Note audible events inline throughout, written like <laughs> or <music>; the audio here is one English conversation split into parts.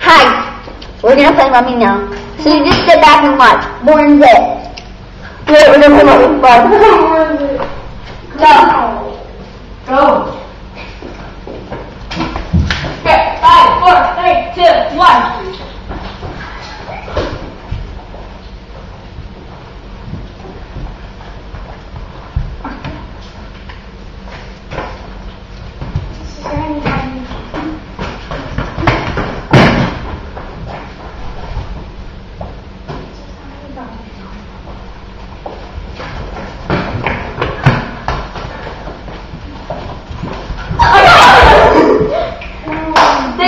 Hi. We're gonna play Mummy now. So you just sit back and watch. Born's it. Wait, we're gonna play Mummy. Fun. Go. Go. Okay, five, four, three, two, one.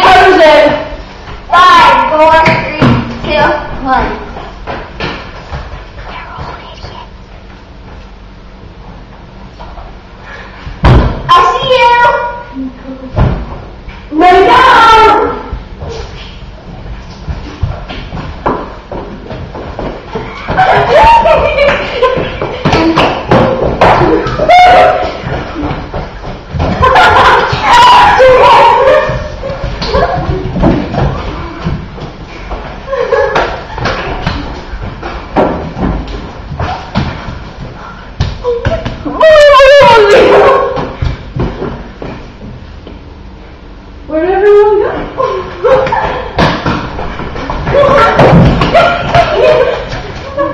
Frozen. Five, four, three, one. I see you. Down. <laughs> Where'd everyone go?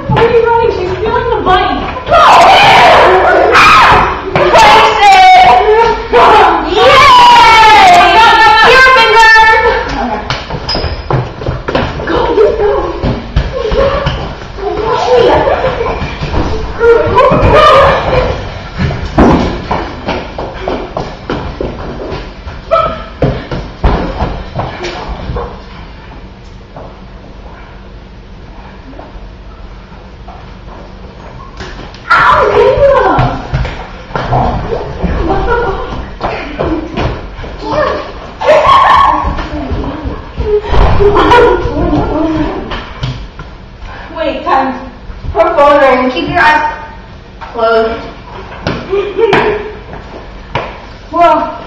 Why are you running? She's feeling the bite. Wait, time. Her phone ring. Keep your eyes closed. <laughs> Whoa.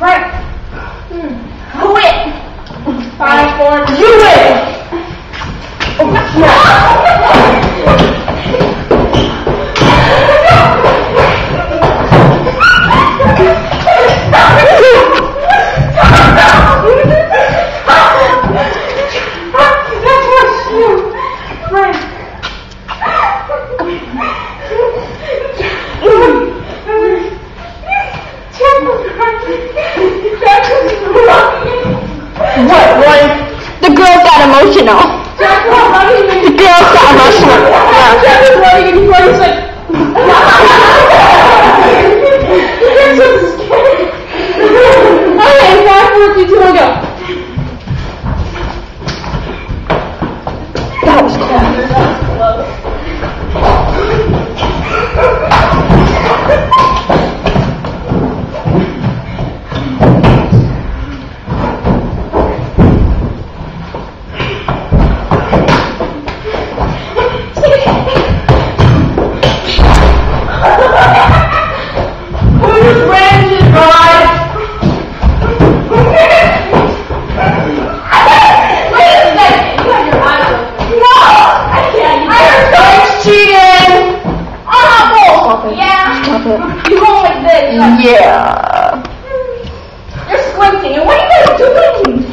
Right. Quit. Five, four, do it! What? What? The girls got emotional. The girls got emotional. Yeah. Okay, five, four, three, two, one, go. That Stop it. Yeah. Stop it. You go like this. Yeah. You're squinting. And what are you guys doing?